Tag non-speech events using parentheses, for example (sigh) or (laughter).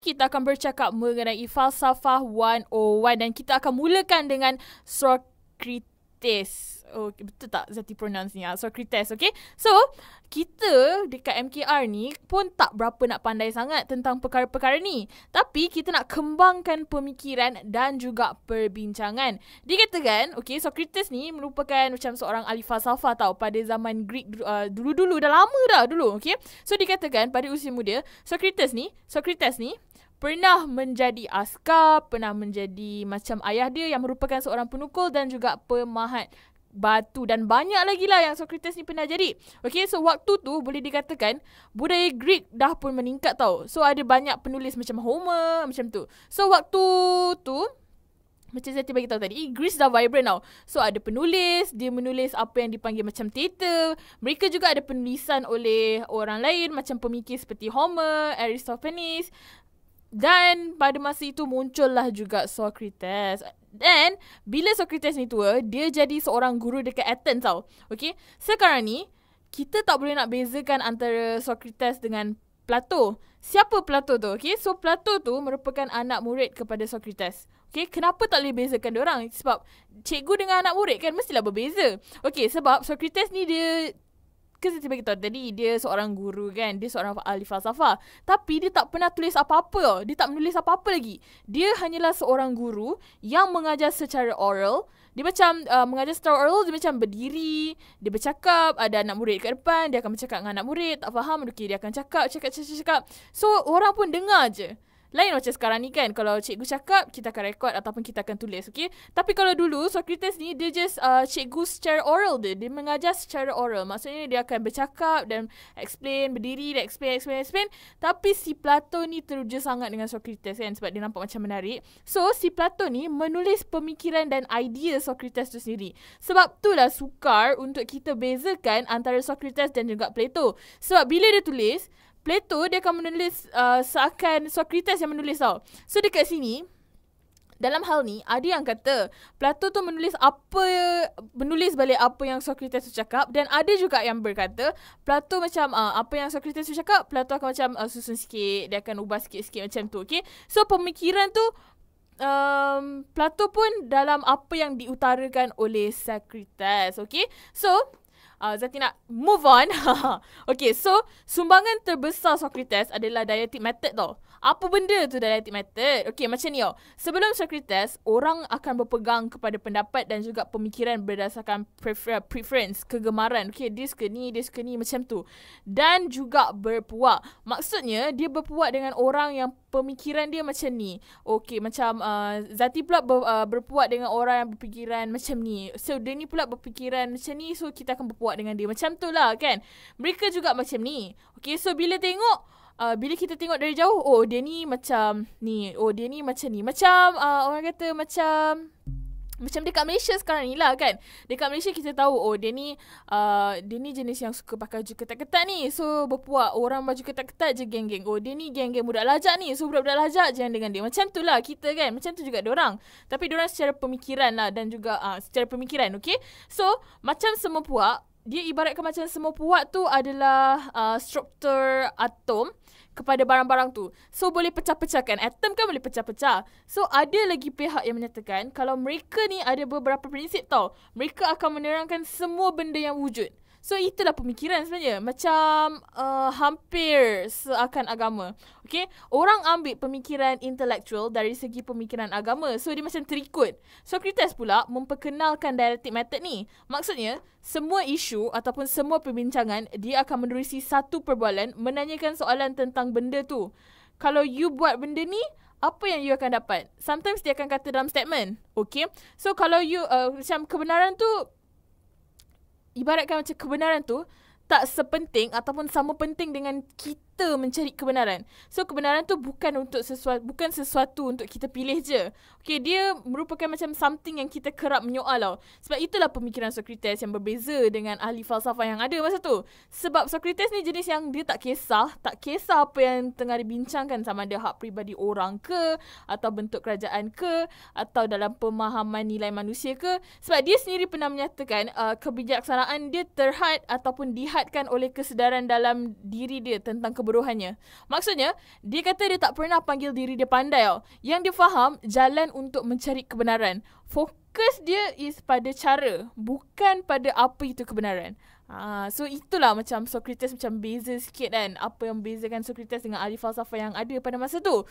kita akan bercakap mengenai falsafah 101 dan kita akan mulakan dengan Socrates. Oh, betul tak Zati pronounce ni? Ah, Socrates, okay? So, kita dekat MKR ni pun tak berapa nak pandai sangat tentang perkara-perkara ni. Tapi, kita nak kembangkan pemikiran dan juga perbincangan. Dikatakan, okay, Socrates ni merupakan macam seorang ahli falsafah tau pada zaman Greek uh, dulu-dulu. Dah lama dah dulu, okay? So, dikatakan pada usia muda, Socrates ni, Socrates ni, pernah menjadi askar, pernah menjadi macam ayah dia yang merupakan seorang penukul dan juga pemahat batu dan banyak lagi lah yang Socrates ni pernah jadi. Okay, so waktu tu boleh dikatakan budaya Greek dah pun meningkat tau. So ada banyak penulis macam Homer, macam tu. So waktu tu, macam saya bagi tahu tadi, Greece dah vibrant tau. So ada penulis, dia menulis apa yang dipanggil macam theater. Mereka juga ada penulisan oleh orang lain macam pemikir seperti Homer, Aristophanes. Dan pada masa itu muncullah juga Socrates. Dan bila Socrates ni tua, dia jadi seorang guru dekat Athens tau. Okay. Sekarang ni, kita tak boleh nak bezakan antara Socrates dengan Plato. Siapa Plato tu? Okay. So Plato tu merupakan anak murid kepada Socrates. Okay, kenapa tak boleh bezakan orang? Sebab cikgu dengan anak murid kan mestilah berbeza. Okay, sebab Socrates ni dia Saya bagi tahu tadi dia seorang guru kan. Dia seorang ahli falsafah. Tapi dia tak pernah tulis apa-apa. Dia tak menulis apa-apa lagi. Dia hanyalah seorang guru yang mengajar secara oral. Dia macam uh, mengajar secara oral dia macam berdiri, dia bercakap, ada anak murid kat depan, dia akan bercakap dengan anak murid, tak faham, okey dia akan cakap, cakap, cakap, cakap. So orang pun dengar je. Lain macam sekarang ni kan Kalau cikgu cakap Kita akan record Ataupun kita akan tulis Okay Tapi kalau dulu Socrates ni Dia just uh, Cikgu secara oral dia. Dia mengajar secara oral. Maksudnya dia akan bercakap Dan explain Berdiri Dan explain Explain explain. Tapi si Plato ni Teruja sangat dengan Socrates kan Sebab dia nampak macam menarik. So si Plato ni Menulis pemikiran Dan idea Socrates tu sendiri. Sebab tu lah sukar Untuk kita bezakan Antara Socrates Dan juga Plato. Sebab bila dia tulis Plato dia akan menulis uh, seakan Socrates yang menulis tau. So dekat sini dalam hal ni ada yang kata Plato tu menulis apa menulis balik apa yang Socrates tu cakap dan ada juga yang berkata Plato macam uh, apa yang Socrates tu cakap Plato akan macam uh, susun sikit dia akan ubah sikit-sikit macam tu okey. So pemikiran tu um, Plato pun dalam apa yang diutarakan oleh Socrates okey. So uh, Zati nak move on. (laughs) okay, so sumbangan terbesar Socrates adalah dialectic method tau. Apa benda tu dialectic method? Okay, macam ni oh. Sebelum Socrates, orang akan berpegang kepada pendapat dan juga pemikiran berdasarkan prefer- preference, kegemaran. Okay, dia suka ni, dia suka ni, macam tu. Dan juga berpuak. Maksudnya, dia berpuak dengan orang yang pemikiran dia macam ni. Okay, macam uh, Zati pula ber, uh, berpuak dengan orang yang berpikiran macam ni. So, dia ni pula berpikiran macam ni, so kita akan berpuak dengan dia. Macam tu lah kan. Mereka juga macam ni. Okay, so bila tengok uh, bila kita tengok dari jauh oh dia ni macam ni oh dia ni macam ni. Macam uh, orang kata macam macam dekat Malaysia sekarang ni lah kan. Dekat Malaysia kita tahu Oh dia ni uh, Dia ni jenis yang suka pakai baju ketat-ketat ni. So berpuak Orang baju ketat-ketat je geng-geng. Oh dia ni geng-geng budak lajak ni. So budak-budak lajak je dengan dia. Macam tu lah kita kan. Macam tu juga orang. Tapi orang secara pemikiran lah Dan juga uh, secara pemikiran okay So macam semua puak Dia ibaratkan macam semua puak tu adalah uh, Struktur atom kepada barang-barang tu. So boleh pecah-pecahkan. Atom kan boleh pecah-pecah. So ada lagi pihak yang menyatakan kalau mereka ni ada beberapa prinsip tau. Mereka akan menerangkan semua benda yang wujud. So itulah pemikiran sebenarnya. Macam uh, hampir seakan agama. Okay? Orang ambil pemikiran intellectual Dari segi pemikiran agama. So dia macam terikut. Socrates pula Memperkenalkan dialectic method ni. Maksudnya Semua isu Ataupun semua perbincangan Dia akan menerusi satu perbualan Menanyakan soalan tentang benda tu. Kalau you buat benda ni apa yang you akan dapat? Sometimes dia akan kata dalam statement. Okay. So kalau you, uh, macam kebenaran tu ibaratkan macam kebenaran tu tak sepenting ataupun sama penting dengan kita kita mencari kebenaran. So kebenaran tu bukan untuk sesuatu bukan sesuatu untuk kita pilih je. Okay, dia merupakan macam something yang kita kerap menyoal tau. Sebab itulah pemikiran Socrates yang berbeza dengan ahli falsafah yang ada masa tu. Sebab Socrates ni jenis yang dia tak kisah, tak kisah apa yang tengah dibincangkan sama ada hak peribadi orang ke atau bentuk kerajaan ke atau dalam pemahaman nilai manusia ke. Sebab dia sendiri pernah menyatakan uh, kebijaksanaan dia terhad ataupun dihadkan oleh kesedaran dalam diri dia tentang kebenaran kebodohannya. Maksudnya, dia kata dia tak pernah panggil diri dia pandai tau. Yang dia faham, jalan untuk mencari kebenaran. Fokus dia is pada cara, bukan pada apa itu kebenaran. Ah, so itulah macam Socrates macam beza sikit kan. Apa yang bezakan Socrates dengan ahli falsafah yang ada pada masa tu.